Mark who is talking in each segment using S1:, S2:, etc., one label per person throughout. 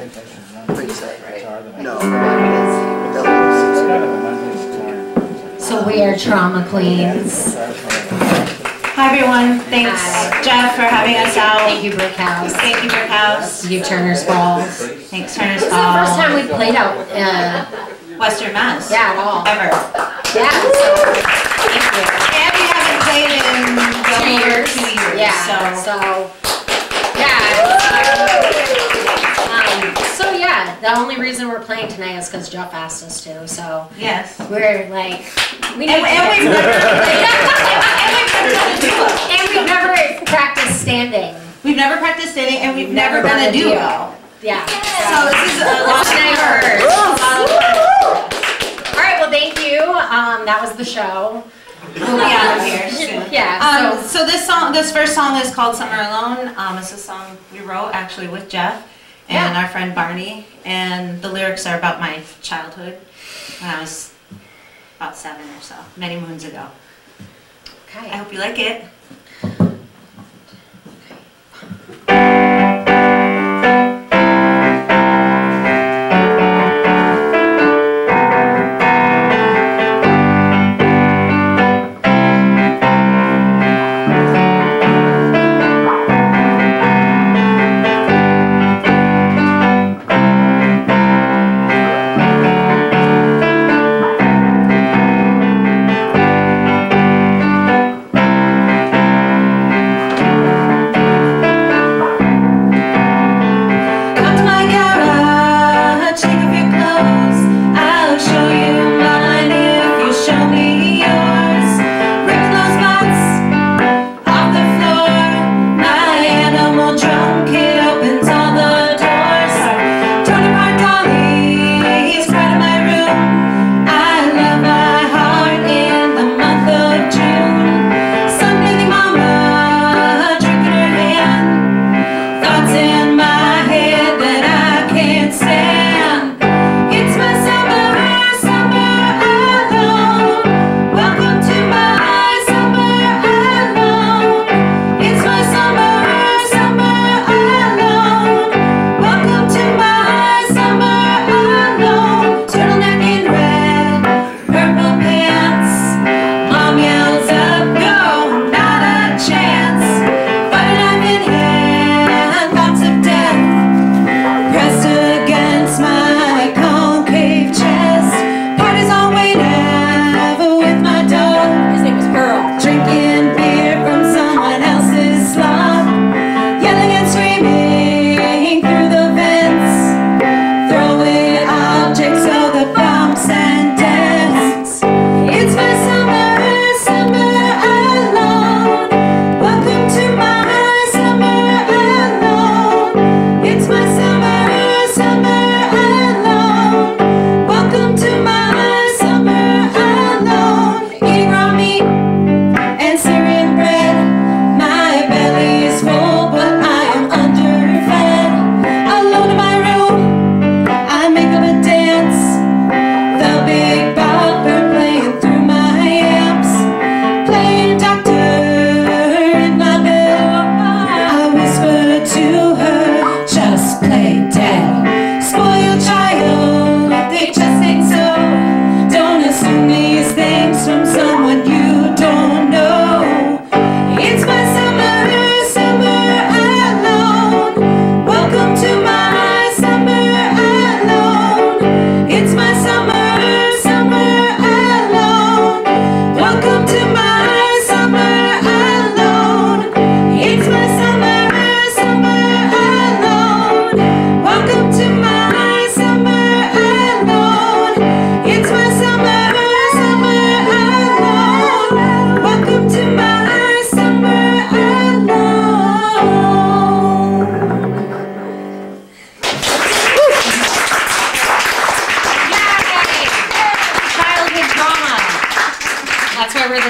S1: Pretty sad, right? No.
S2: So we are trauma queens.
S3: Hi everyone, thanks
S2: Hi.
S3: Jeff for having us out.
S2: Thank you, Brick House.
S3: Thank you, Brick House.
S2: You Turner's Falls.
S3: Thanks Turner's
S2: This is the first time we played out, uh,
S3: Western Mass.
S2: yeah, at all.
S3: Ever.
S2: Yeah, so, thank you.
S3: And we haven't played in
S2: Two years.
S3: two years,
S2: Yeah,
S3: so.
S2: so, yeah. So the only reason we're playing tonight is because Jeff asked us to, so
S3: Yes.
S2: we're like, we
S3: And, and we've never, and we've never done a.
S2: And we've never practiced standing.
S3: We've never practiced dating and we've never done a duo.
S2: Yeah.
S3: So this is a lot
S2: Tonight
S3: of
S2: first. All right, well, thank you. Um, that was the show.
S3: We'll be out of here soon.
S2: Yeah,
S3: Um, so this song, this first song is called Summer Alone. Um, it's a song we wrote actually with Jeff and
S2: Yeah.
S3: our friend Barney. And the lyrics are about my childhood when I was about seven or so, many moons ago.
S2: Okay.
S3: I hope you like it.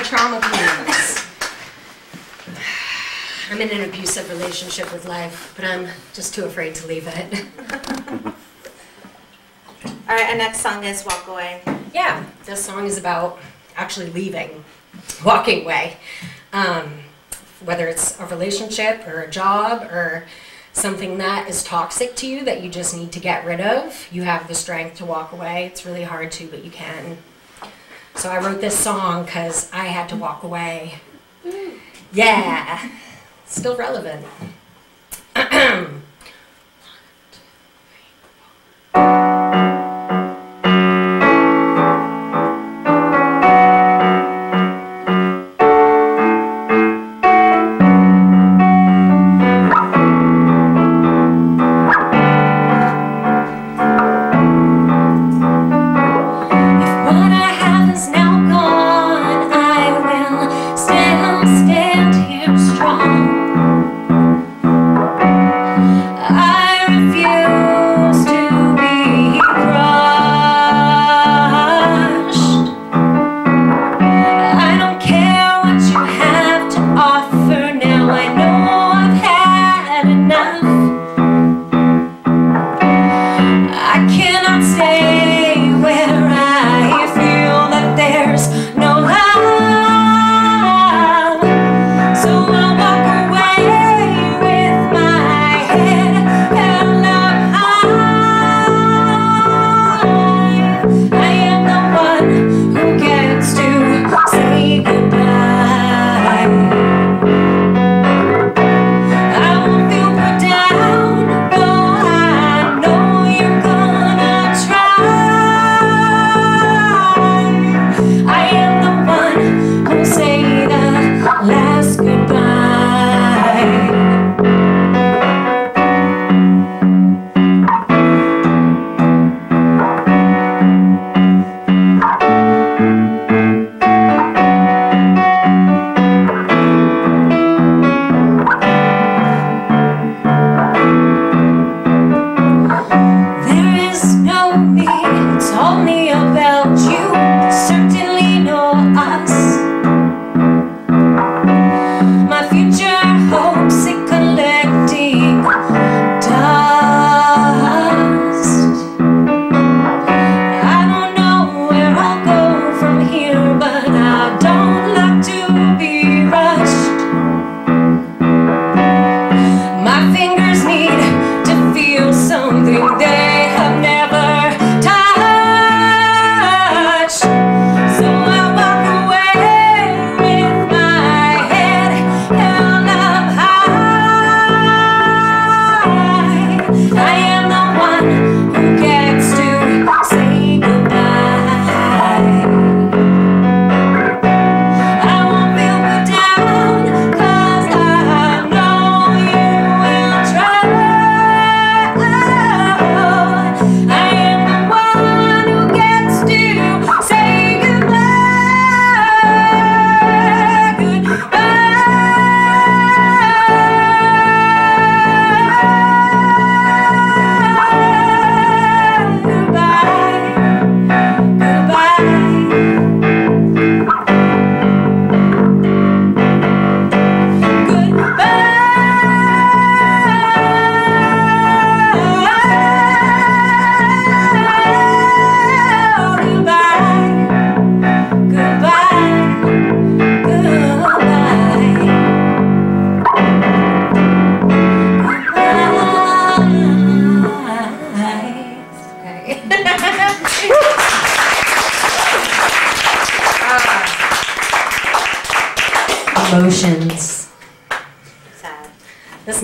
S2: We're trauma. I'm in an abusive relationship with life, but I'm just too afraid to leave it.
S3: All right, our next song is Walk Away.
S2: Yeah, this song is about actually leaving, walking away. Um, whether it's a relationship or a job or something that is toxic to you that you just need to get rid of, you have the strength to walk away. It's really hard to, but you can. So I wrote this song because I had to walk away. Mm. Yeah, still relevant.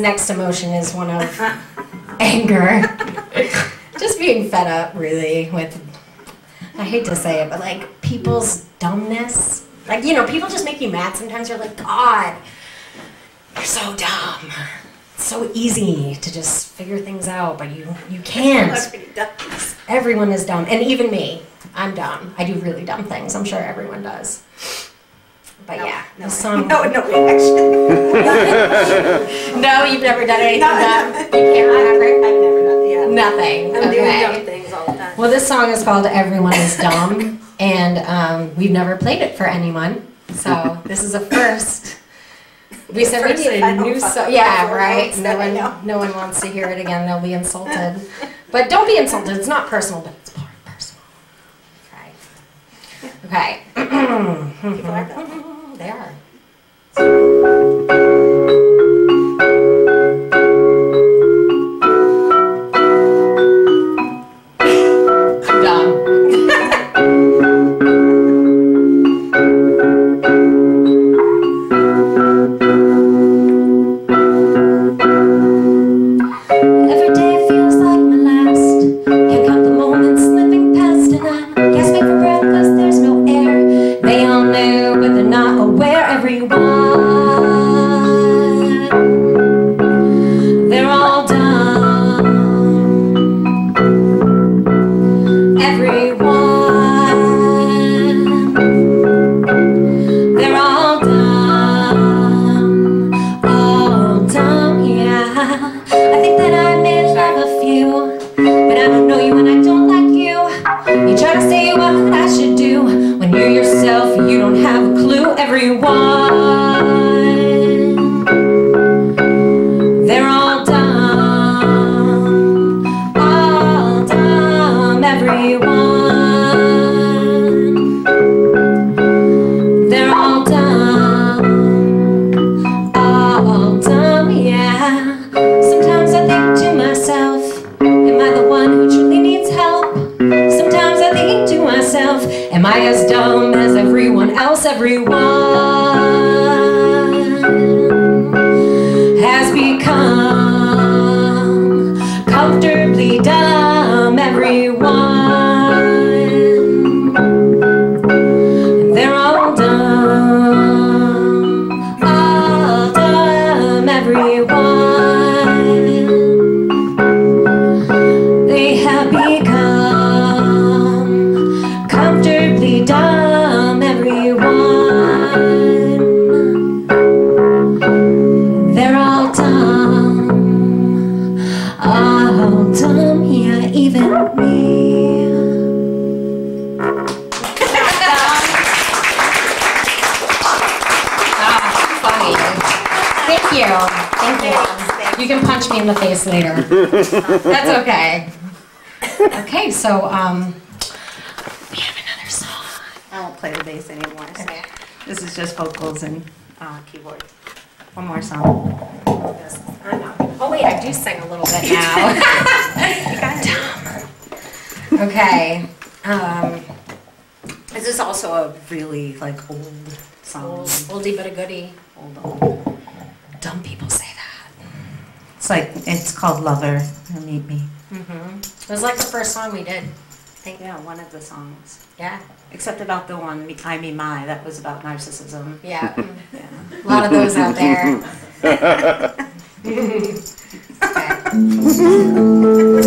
S2: Next emotion is one of anger. Just being fed up, really, with, I hate to say it, but like people's dumbness. Like, you know, people just make you mad. Sometimes you're like, God, you're so dumb. It's so easy to just figure things out, but you, you can't. Everyone is dumb, and even me. I'm dumb. I do really dumb things. I'm sure everyone does. But
S4: No,
S2: yeah,
S4: no,
S2: the song.
S4: No, no reaction.
S2: No, you've never done anything
S4: No,
S2: dumb.
S4: no.
S2: You can't remember.
S4: I've never done yeah.
S2: Nothing.
S4: I'm doing dumb things all the time.
S2: Well, this song is called "Everyone Is Dumb," and um, we've never played it for anyone, so this is a first. We said we need a new song. Yeah, right. No one, no one wants to hear it again. They'll be insulted. But don't be insulted. It's not personal, but it's part personal. Okay. Okay.
S3: love. you. Thank you. You can punch me in the face later. That's okay. Okay, so um, we have another song.
S2: I won't play the bass anymore. So
S3: okay.
S2: This is just vocals and uh, keyboard. One more song.
S3: Oh wait, I do sing a little bit now. okay. Um,
S2: this is also a really like old song?
S3: Old, oldie but a goodie.
S2: Old, old.
S3: Dumb people say that.
S2: It's like it's called Lover or Meet Me.
S3: Mm-hmm. It was like the first song we did.
S2: I think. Yeah, one of the songs.
S3: Yeah.
S2: Except about the one "I Me My" that was about narcissism.
S3: Yeah.
S2: yeah.
S3: A lot of those out there. okay.